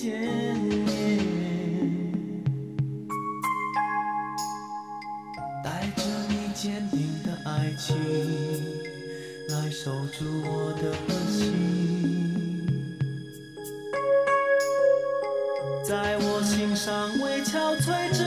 见。带着你坚定的爱情，来守住我的心，在我心上为憔悴。